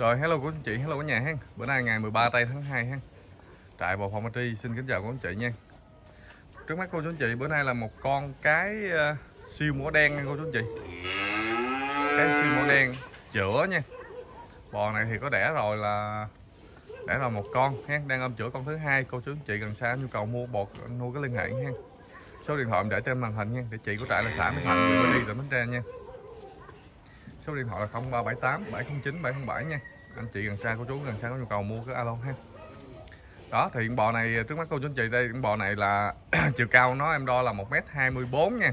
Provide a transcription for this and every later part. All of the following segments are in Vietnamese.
Rồi hello của anh chị, hello cả nhà ha. Bữa nay ngày 13 tây tháng 2 ha. Trại bò phòng Tri xin kính chào cô anh chị nha. Trước mắt cô chú anh chị, bữa nay là một con cái uh, siêu mỏ đen nha cô chú anh chị. Cái siêu mỏ đen chữa nha. Bò này thì có đẻ rồi là đẻ rồi một con ha, đang ôm chữa con thứ hai. Cô chú anh chị gần xa nhu cầu mua bò nuôi cái liên hệ ha. Số điện thoại em để trên màn hình nha. Địa chỉ của trại là xã Mỹ Thành, đi tỉnh Bến Tre nha số điện thoại là 0378 709 707 nha. Anh chị gần xa cô chú, gần xa có nhu cầu mua cái alo ha. Đó, thì con bò này, trước mắt cô chú anh chị đây, con bò này là chiều cao nó em đo là 1m24 nha.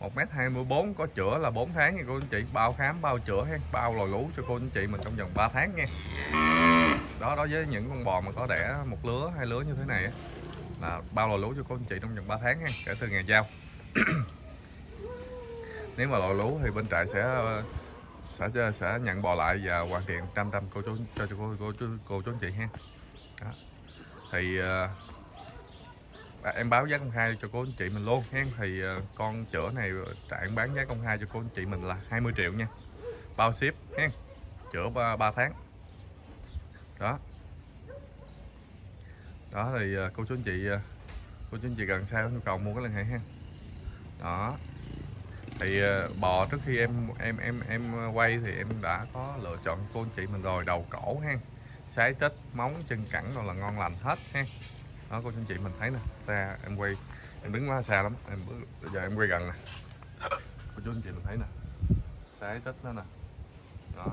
1m24 có chữa là 4 tháng nha cô anh chị. Bao khám, bao chữa ha, bao lòi lú cho cô anh chị mình trong vòng 3 tháng nha. Đó, đối với những con bò mà có đẻ một lứa, hai lứa như thế này là bao lòi lú cho cô anh chị trong vòng 3 tháng ha kể từ ngày giao. nếu mà lội lú thì bên trại sẽ sẽ sẽ nhận bò lại và hoàn tiền trăm trăm cô chú cho cô cô chú cô chú anh chị ha. Đó. thì à, em báo giá công khai cho cô anh chị mình luôn ha. Thì à, con chữa này trại bán giá công khai cho cô anh chị mình là 20 triệu nha. Bao ship ha. Chữa 3, 3 tháng. Đó. Đó thì à, cô chú anh chị à, cô chú anh chị gần xa có nhu cầu mua cái liên hệ ha. Đó thì ờ, bò trước khi em em em em ờ, quay thì em đã có lựa chọn cô anh chị mình rồi đầu cổ ha. Sái tết móng chân cẳng rồi là ngon lành hết ha. Đó cô anh chị mình thấy nè xa em quay em đứng quá xa lắm em bây giờ em quay gần nè. Cô chú anh chị mình thấy nè sái tết nó nè. Đó.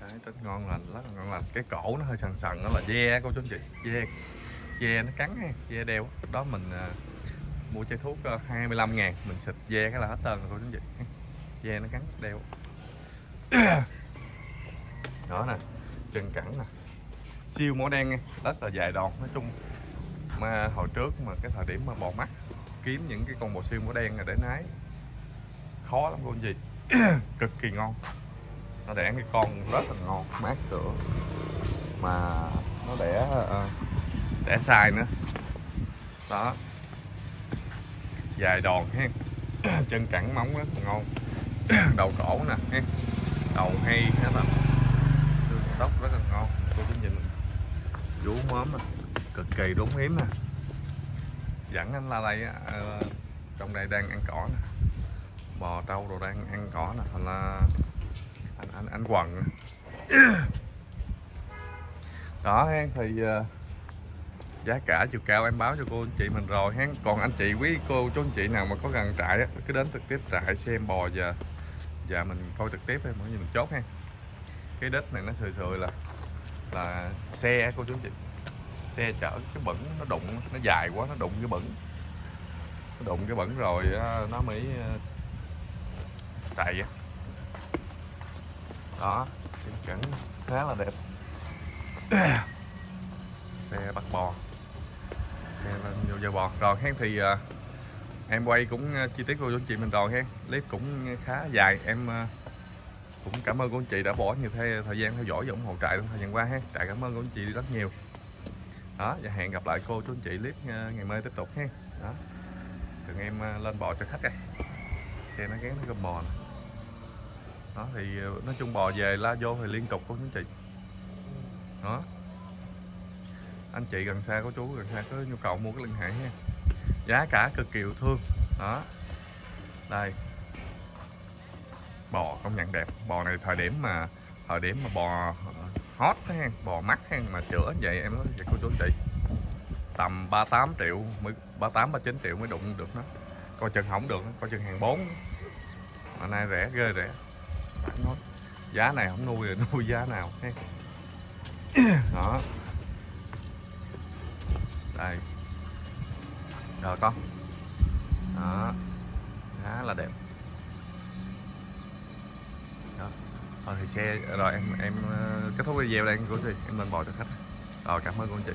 Sái tết ngon lành rất là ngon lành. Cái cổ nó hơi sần sần nó là ve cô chú anh chị ve ve nó cắn ha ve đeo. Đó mình uh, mua chai thuốc ờ, 25 ngàn mình xịt ve cái là hết tên rồi cô chú chị ve nó cắn đeo. Đó nè chân cẳng nè. Siêu mỏ đen nha rất là dài đòn nói chung. Mà hồi trước mà cái thời điểm mà bò mắt kiếm những cái con bò siêu mỏ đen này để nái. Khó lắm luôn gì cực kỳ ngon. Nó đẻ cái con rất là ngon mát sữa. Mà nó đẻ uh, đẻ sai nữa. Đó dài đòn ha. Chân cẳng móng rất là ngon. Đầu cổ nè ha. Đầu hay hết là xương tóc rất là ngon. Tôi cứ nhìn vú mớm nè à. cực kỳ đúng hiếm nè dẫn anh la đây ờ, trong đây đang ăn cỏ nè. Bò trâu rồi đang ăn cỏ nè. Thành là anh anh anh quần đó ha thì uh, giá cả chiều cao em báo cho cô anh chị mình rồi ha. Còn anh chị, quý cô, chú anh chị nào mà có gần trại á, cứ đến trực tiếp trại xem bò giờ. Và mình coi trực tiếp em mọi mình chốt ha. Cái đất này nó sười sười là là xe cô chú anh chị. Xe chở cái bẩn nó đụng, nó dài quá, nó đụng cái bẩn. Nó đụng cái bẩn rồi nó mới ờ, chạy đó cảnh khá là đẹp. Xe bắt bò nhiều giờ bò rồi hen thì uh, em quay cũng uh, chi tiết cô chú anh chị mình rồi hen. Clip cũng khá dài em uh, cũng cảm ơn cô anh chị đã bỏ nhiều thời, thời gian theo dõi và ủng hộ trại trong thời gian qua ha trại cảm ơn cô anh chị rất nhiều. Đó và hẹn gặp lại cô chú anh chị clip uh, ngày mai tiếp tục ha đó. Đừng em uh, lên bò cho khách đây. Xe nó gắn nó gom bò này. đó thì uh, nói chung bò về la vô thì liên tục cô chú anh chị. Đó anh chị gần xa có chú gần xa, có nhu cầu mua cái liên hệ nha. Giá cả cực kỳ yêu thương. Đó. Đây. Bò công nhận đẹp. Bò này thời điểm mà, thời điểm mà bò ờ, hot ha bò mắc ha mà chữa vậy em nói vậy cô chú chị. Tầm 38 triệu mới 38 39 triệu mới đụng được nó. Coi chừng không được, coi chừng hàng 4 mà nay rẻ ghê rẻ. Nói giá này không nuôi rồi nuôi giá nào ha đó đây. Rồi con. Đó. Khá là đẹp. Đó. Rồi thì xe, rồi em em ờ, kết thúc video đây của chị. Em lên bò cho khách. Rồi, cảm ơn cô chị.